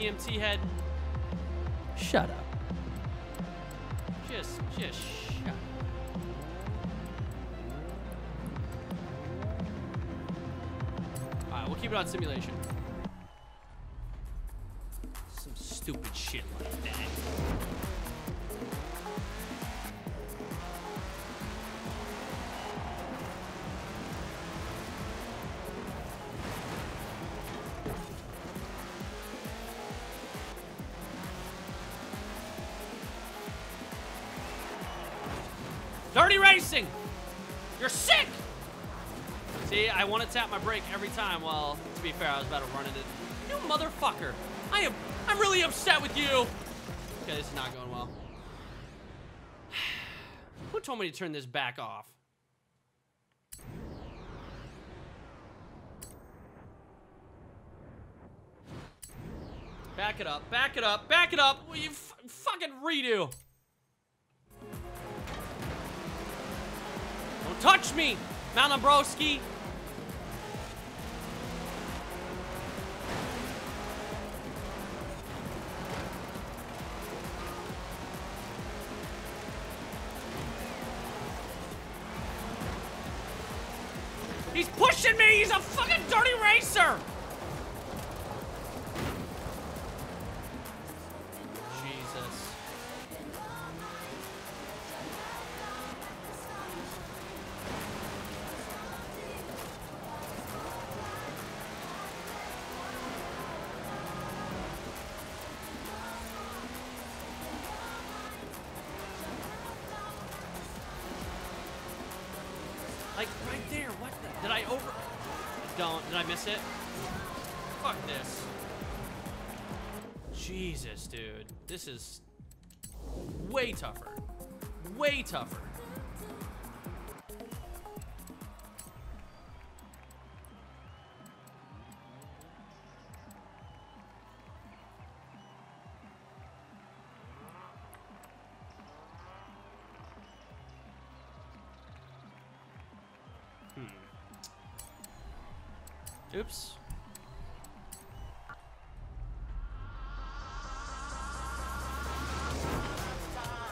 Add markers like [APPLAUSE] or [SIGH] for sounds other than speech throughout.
EMT head. Shut up. Just, just shut up. Alright, we'll keep it on simulation. My brake every time. Well, to be fair, I was about to run into... You motherfucker! I am... I'm really upset with you! Okay, this is not going well. [SIGHS] Who told me to turn this back off? Back it up, back it up, back it up! Will you fucking redo? Don't touch me, Mount He's a fucking dirty racer! Don't. Did I miss it? Fuck this. Jesus, dude. This is way tougher. Way tougher.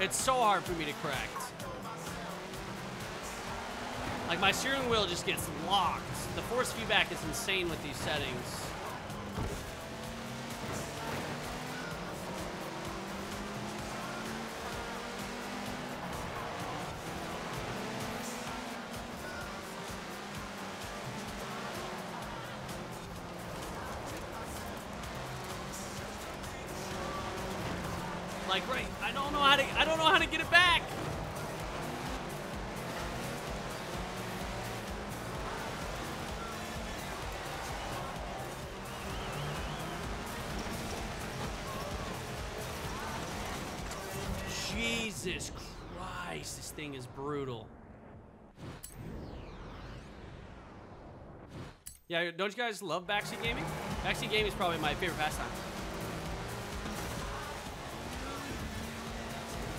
It's so hard for me to correct. Like my steering wheel just gets locked. The force feedback is insane with these settings. Is brutal. Yeah, don't you guys love backseat gaming? Backseat gaming is probably my favorite pastime.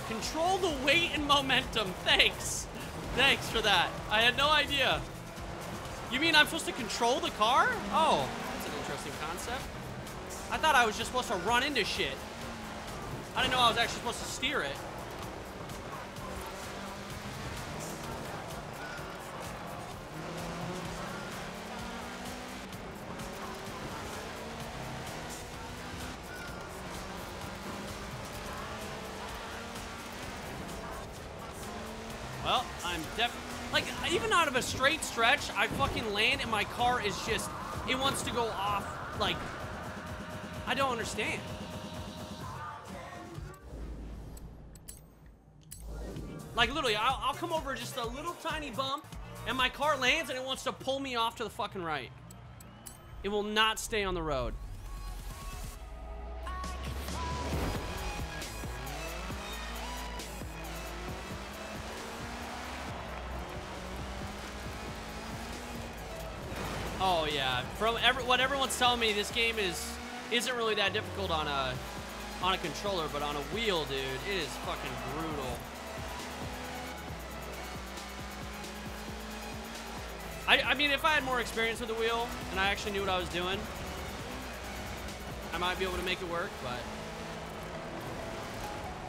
Control the weight and momentum. Thanks. Thanks for that. I had no idea. You mean I'm supposed to control the car? Oh, that's an interesting concept. I thought I was just supposed to run into shit. I didn't know I was actually supposed to steer it. A straight stretch, I fucking land and my car is just it wants to go off like I don't understand. Like literally, I'll, I'll come over just a little tiny bump and my car lands and it wants to pull me off to the fucking right. It will not stay on the road. Oh yeah, from every, what everyone's telling me, this game is isn't really that difficult on a on a controller, but on a wheel, dude, it is fucking brutal. I, I mean, if I had more experience with the wheel and I actually knew what I was doing, I might be able to make it work, but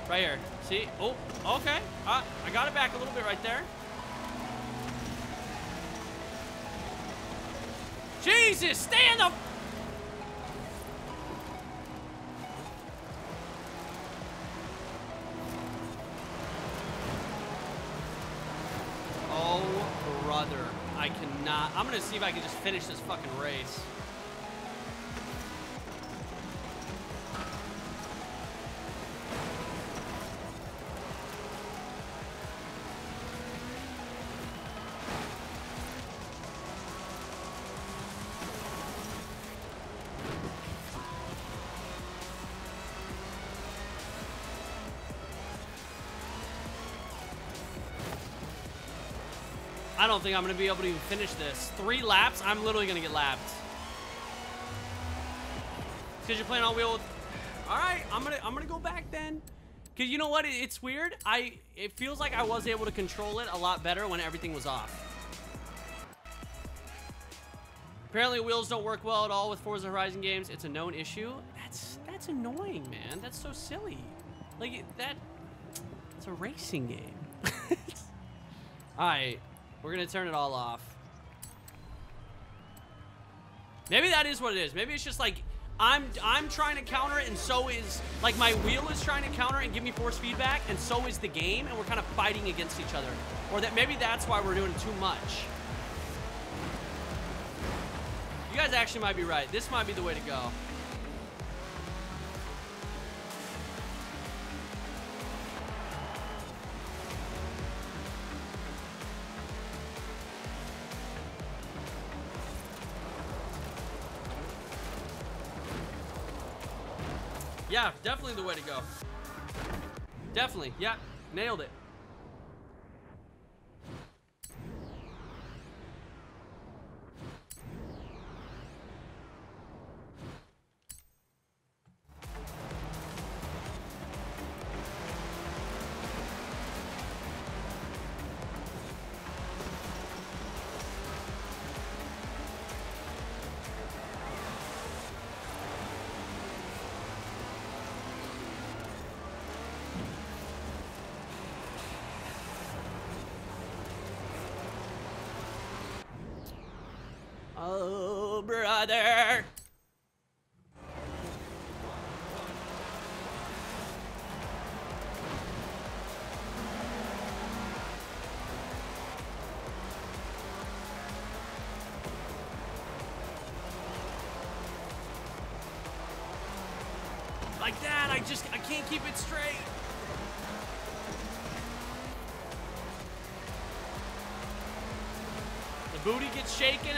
right here. See? Oh, okay. Uh, I got it back a little bit right there. Jesus, stay in the. Oh, brother. I cannot. I'm gonna see if I can just finish this fucking race. I don't think I'm gonna be able to even finish this. Three laps, I'm literally gonna get lapped. Cause you're playing all wheel. All right, I'm gonna I'm gonna go back then. Cause you know what? It- It's weird. I it feels like I was able to control it a lot better when everything was off. Apparently, wheels don't work well at all with Forza Horizon games. It's a known issue. That's that's annoying, man. That's so silly. Like that. It's a racing game. [LAUGHS] all right. We're gonna turn it all off. Maybe that is what it is. Maybe it's just like I'm I'm trying to counter it, and so is like my wheel is trying to counter and give me force feedback, and so is the game, and we're kind of fighting against each other. Or that maybe that's why we're doing too much. You guys actually might be right. This might be the way to go. Yeah, definitely the way to go. Definitely. Yeah, nailed it. Oh,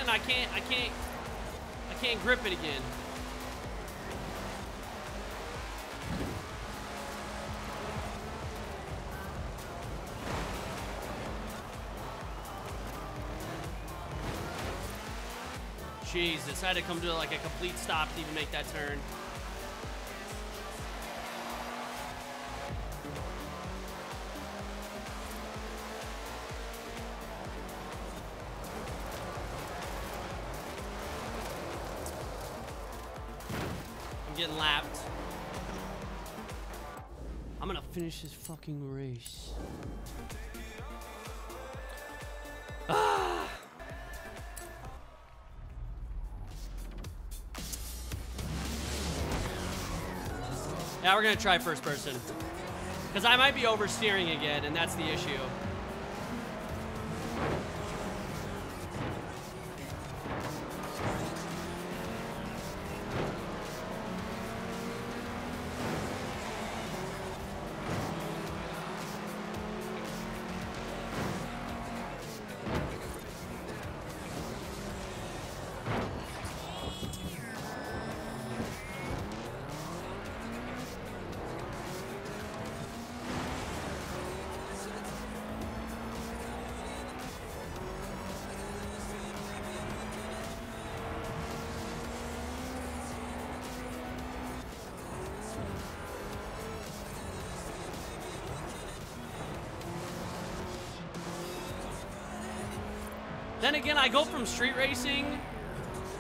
and I can't, I can't, I can't grip it again. Jesus, I had to come to like a complete stop to even make that turn. Lapped. I'm gonna finish this fucking race. Ah! Yeah, we're gonna try first person. Because I might be oversteering again, and that's the issue. Then again, I go from street racing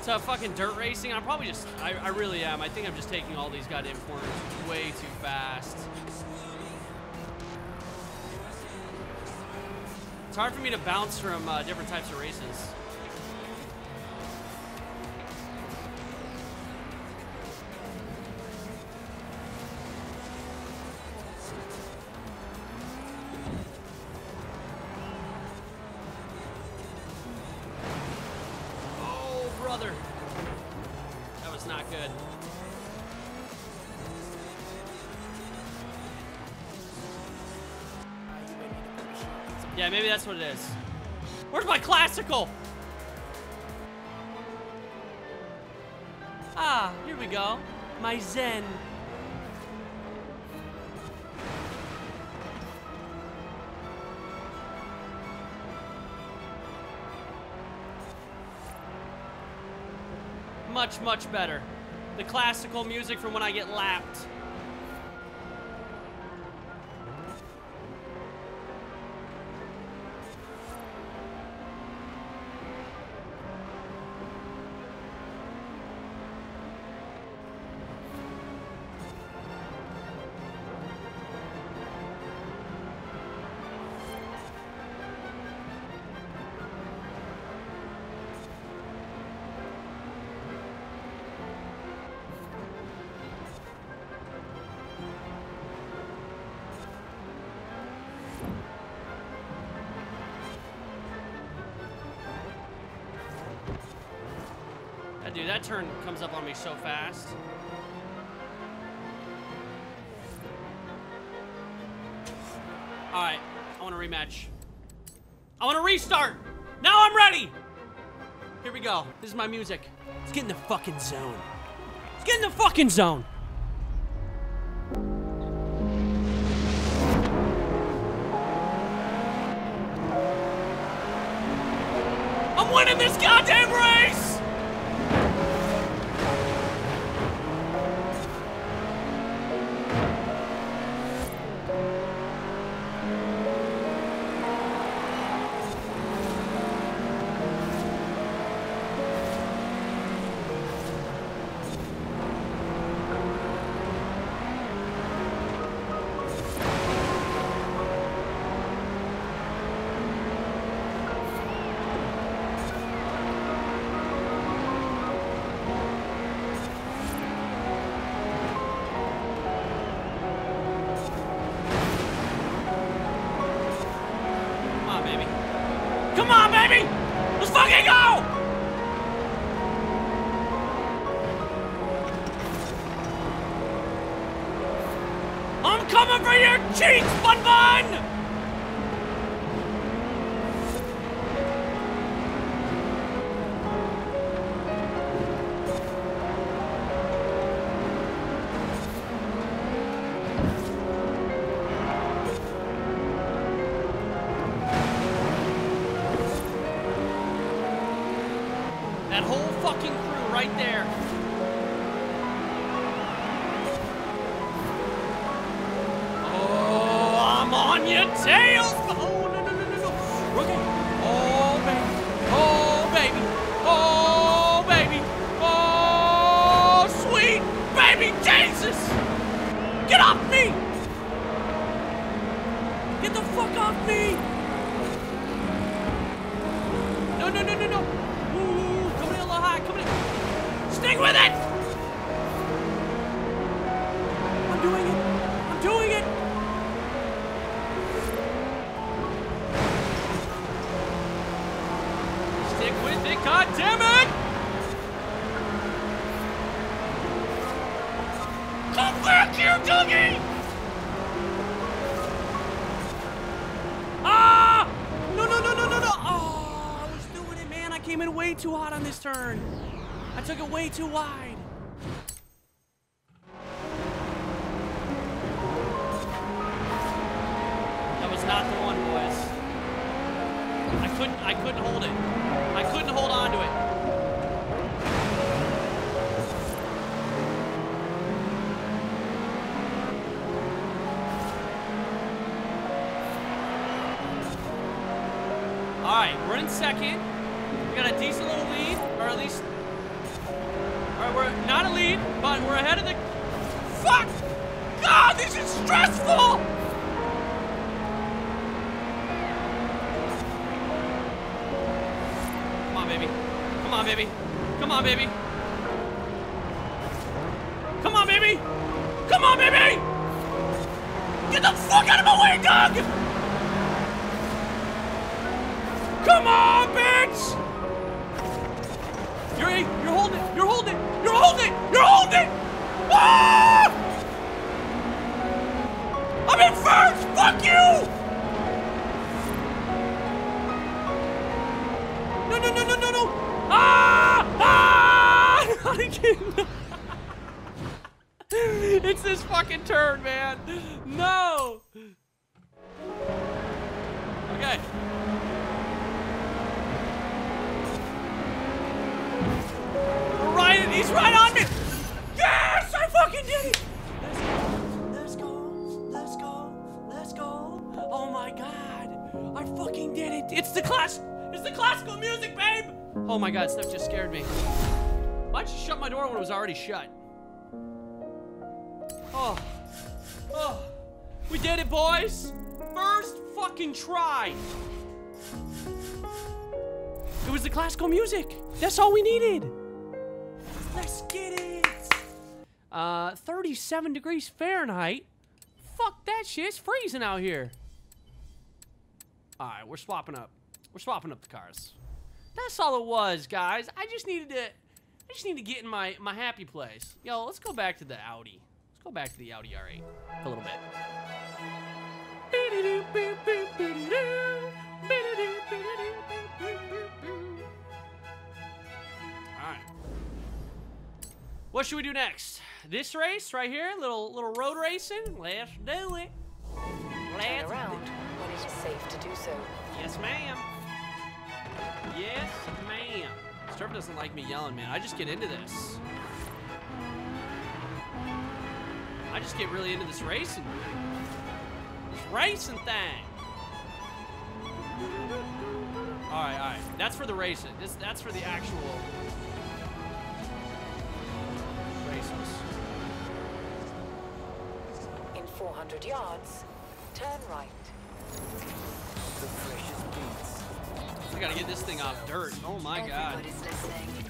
to fucking dirt racing. I'm probably just, I, I really am. I think I'm just taking all these goddamn corners way too fast. It's hard for me to bounce from uh, different types of races. Not good. Yeah, maybe that's what it is. Where's my classical? Ah, here we go. My Zen. Much, much better. The classical music from when I get lapped. Dude, that turn comes up on me so fast. All right, I want a rematch. I want to restart. Now I'm ready. Here we go. This is my music. Let's get in the fucking zone. Let's get in the fucking zone. I'm winning this goddamn That whole fucking crew right there. Way too hot on this turn. I took it way too wide. That was not the one, boys. I couldn't, I couldn't hold it. I couldn't hold on to it. All right, we're in second. On, baby. Come on, baby. Come on, baby. Get the fuck out of my way, dog. Come on, bitch. You're you're holding it. You're holding. You're holding. You're holding. Ah! I'm in first. Fuck you. No, no, no, no, no, no. Ah! Ah! [LAUGHS] [LAUGHS] It's this fucking turn, man. No. Okay. Right, he's right on me. Yes, I fucking did it. Let's go. Let's go. Let's go. Oh my god. I fucking did it. It's the class. It's the classical music, babe. Oh my god, stuff just scared me. Why'd you shut my door when it was already shut? Oh. Oh. We did it, boys. First fucking try. It was the classical music. That's all we needed. Let's get it. Uh, 37 degrees Fahrenheit. Fuck that shit. It's freezing out here. All right, we're swapping up. We're swapping up the cars. That's all it was, guys. I just needed to. I just need to get in my my happy place. Yo, let's go back to the Audi. Let's go back to the Audi R8 a little bit. All right. What should we do next? This race right here, little little road racing. Let's do it. Let's Turn do- around when it is safe to do so. Yes, ma'am. Yes, ma'am. Trevor doesn't like me yelling, man. I just get into this. I just get really into this racing. This racing thing. All right, all right. That's for the racing. This, that's for the actual races. In 400 yards, turn right. The precious beats. I gotta get this thing off dirt. Oh my god. Everybody's listening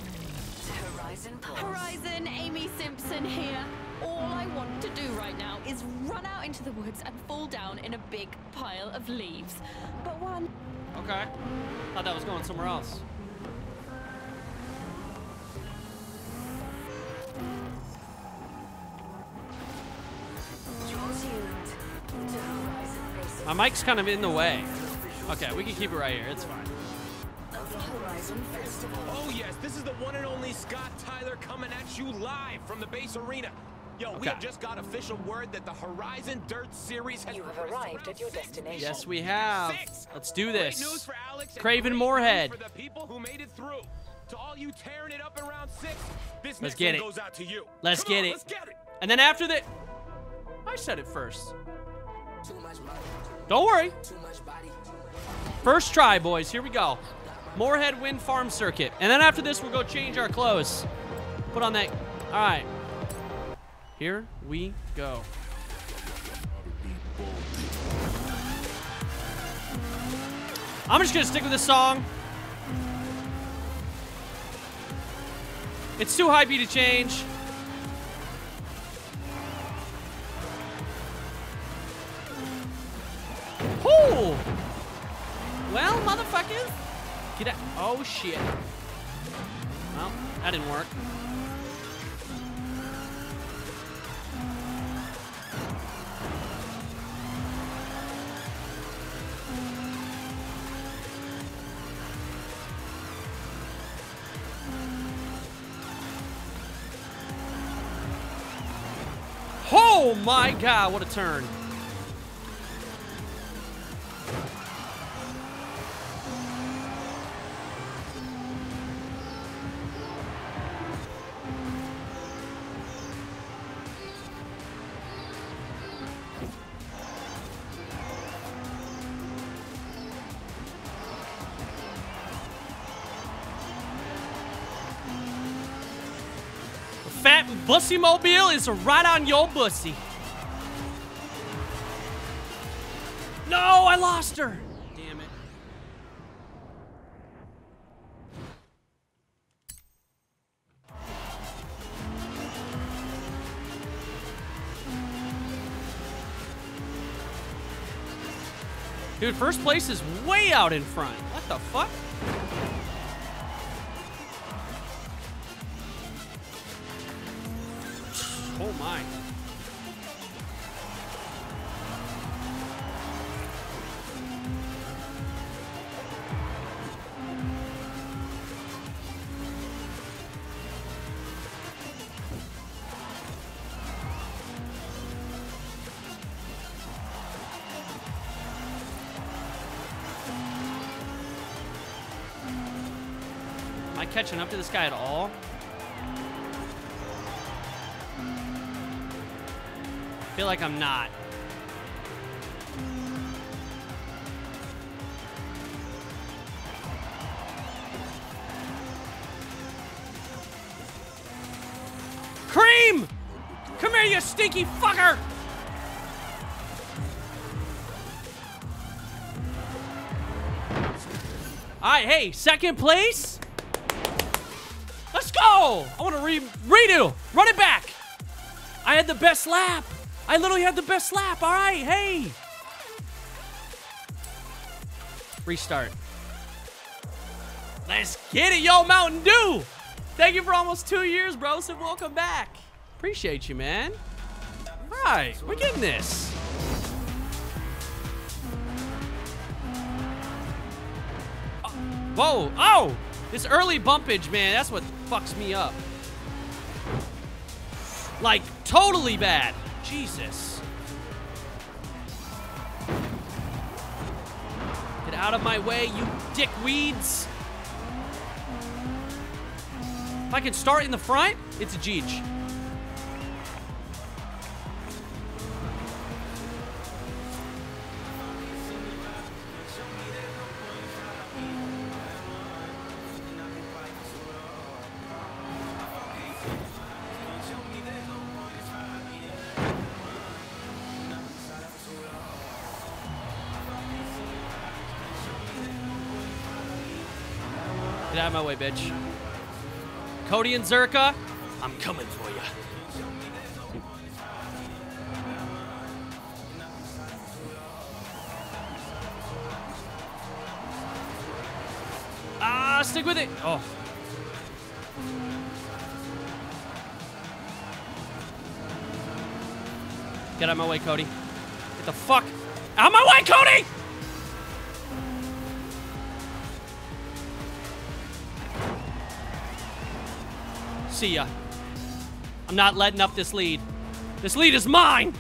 to Horizon Horizon, Amy Simpson here. All I want to do right now is run out into the woods and fall down in a big pile of leaves. But one, Okay. Thought that was going somewhere else. You're tuned to Horizon Racing. My mic's kind of in the way. Okay, we can keep it right here. It's fine. Of the Horizon Festival. Oh yes, this is the one and only Scott Tyler coming at you live from the Bass Arena. Yo, we have just got official word that the Horizon Dirt Series has You have arrived at your destination. Yes, we have. Six. Let's do Great this. news for Alex Craven great Moorhead. news For the people who made it through. To all you tearing it up in round six, this Let's get it. goes out to you. Let's Come get on, it. Let's get it. And then after that, I said it first. Don't worry. First try, boys. Here we go. Moorhead Wind Farm Circuit. And then after this, we'll go change our clothes. Put on that. All right. Here we go. I'm just going to stick with this song. It's too high beat to change. Oh! Well, motherfuckers. Get out. Oh, shit. Well, that didn't work. Oh my god, what a turn. Bussy Mobile is right on your bussy. No, I lost her. Damn it. Dude, first place is way out in front. What the fuck? Up to this guy at all? feel like I'm not. Cream! Come here, you stinky fucker! Alright, hey, second place? Let's! I want to re redo. Run it back. I had the best lap. I literally had the best lap. All right, hey. Restart. Let's get it, yo, Mountain Dew. Thank you for almost two years, bro. So welcome back. Appreciate you, man. All right, we're getting this. Oh, Whoa, oh! This early bumpage, man, that's what fucks me up. Like, totally bad. Jesus. Get out of my way, you dickweeds. If I can start in the front, it's a Jeej. Bitch. Cody and Zerka, I'm coming for you. Ah, stick with it. Oh. Get out of my way, Cody. Get the fuck out of my way, Cody! See ya. I'm not letting up this lead. This lead is mine!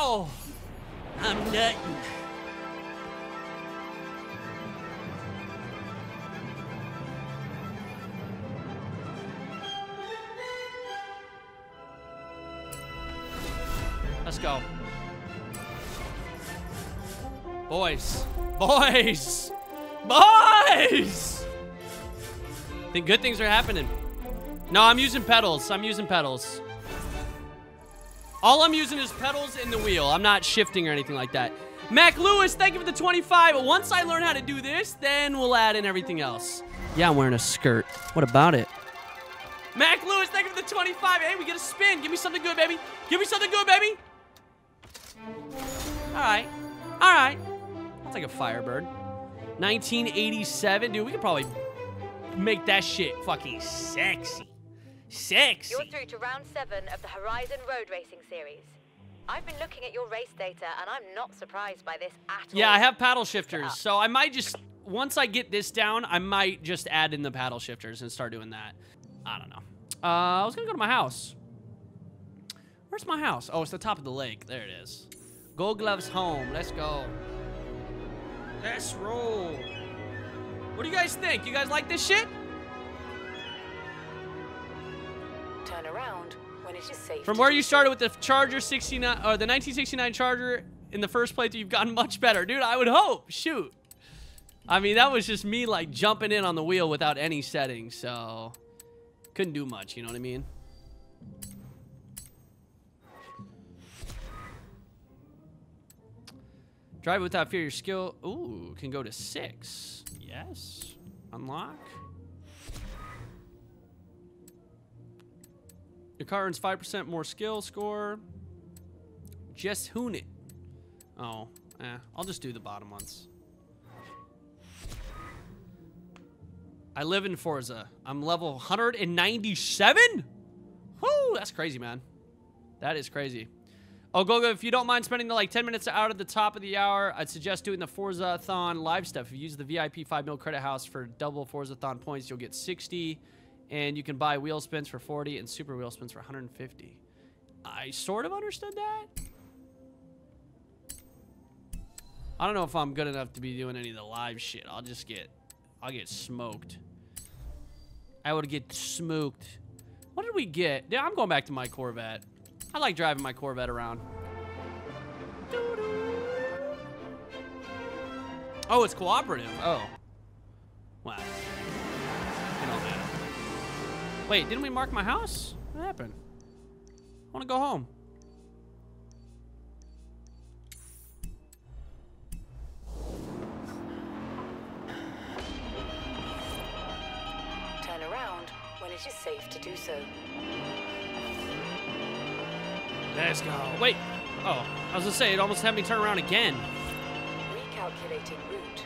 Go. I'm nutting. Let's go. Boys. Boys! Boys! Think good things are happening. No, I'm using pedals. I'm using pedals. All I'm using is pedals and the wheel. I'm not shifting or anything like that. Mac Lewis, thank you for the 25. Once I learn how to do this, then we'll add in everything else. Yeah, I'm wearing a skirt. What about it? Mac Lewis, thank you for the 25. Hey, we get a spin. Give me something good, baby. Give me something good, baby. All right. All right. I'll take a Firebird. 1987. Dude, we could probably make that shit fucking sexy. Sexy. You're through to round seven of the Horizon Road Racing Series. I've been looking at your race data, and I'm not surprised by this at all. Yeah, I have paddle shifters, so I might just once I get this down, I might just add in the paddle shifters and start doing that. I don't know. Uh, I was gonna go to my house. Where's my house? Oh, it's the top of the lake. There it is. Gold Gloves home. Let's go. Let's roll. What do you guys think? You guys like this shit? Turn around when it is safe. From where you started with the Charger 69 or the 1969 Charger in the first playthrough, you've gotten much better, dude. I would hope. Shoot. I mean, that was just me like jumping in on the wheel without any settings, so couldn't do much. You know what I mean? Drive without fear. Your skill. Ooh, can go to six. Yes. Unlock. Your car earns 5% more skill score. Just hoon it. Oh, eh. I'll just do the bottom ones. I live in Forza. I'm level 197? Whoo, that's crazy, man. That is crazy. Oh, Gogo, if you don't mind spending the, like 10 minutes out at the top of the hour, I'd suggest doing the Forza-thon live stuff. If you use the VIP 5 mil credit house for double Forza-thon points, you'll get 60. And you can buy wheel spins for 40 and super wheel spins for 150. I sort of understood that. I don't know if I'm good enough to be doing any of the live shit. I'll just get, I'll get smoked. I would get smoked. What did we get? Yeah, I'm going back to my Corvette. I like driving my Corvette around. Doo-doo. Oh, it's cooperative. Oh. Wow. Wait, didn't we mark my house? What happened? I want to go home. Turn around when it is safe to do so. Let's go. Wait. Oh, I was gonna say it almost had me turn around again. Recalculating route.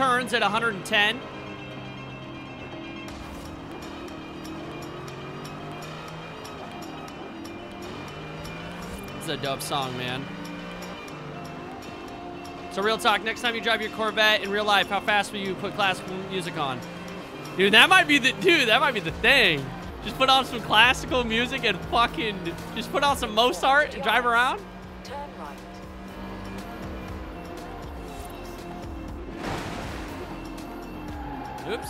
Turns at 110. It's a dope song, man. So real talk, next time you drive your Corvette in real life, how fast will you put classical music on? Dude, that might be the dude, that might be the thing. Just put on some classical music and fucking just put on some Mozart and drive around. Oops.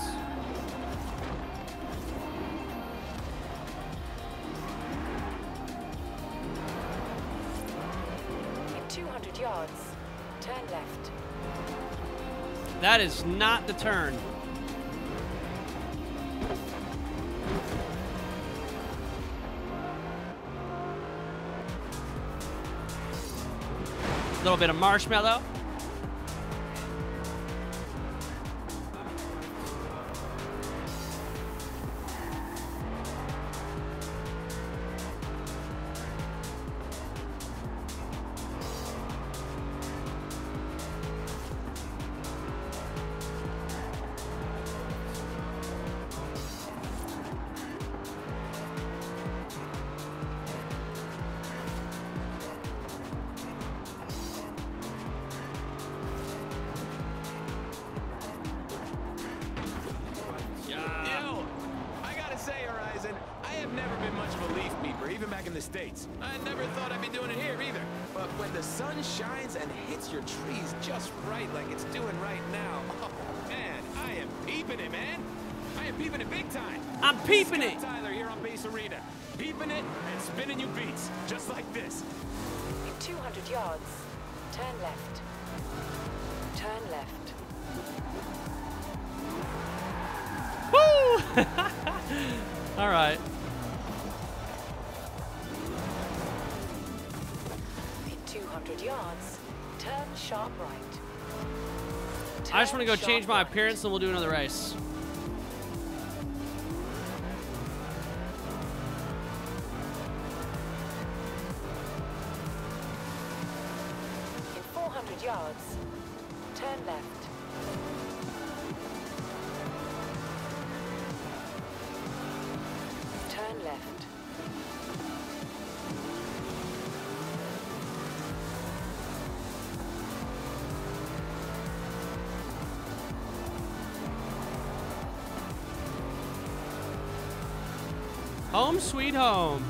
In 200 yards, turn left. That is not the turn. A little bit of marshmallow. The States. I never thought I'd be doing it here either. But when the sun shines and hits your trees just right like it's doing right now, [LAUGHS] oh man, I am peeping it, man. I am peeping it big time. I'm peeping Scott it. Tyler here on Bass Arena. Peeping it and spinning you beats, just like this. In 200 yards, turn left. Turn left. Woo! [LAUGHS] All right. In 200 yards, turn sharp right. I just want to go change my right. appearance and we'll do another race. Sweet home.